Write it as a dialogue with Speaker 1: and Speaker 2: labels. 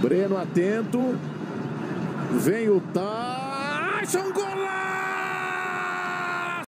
Speaker 1: Breno atento. Vem o Tyson, gol.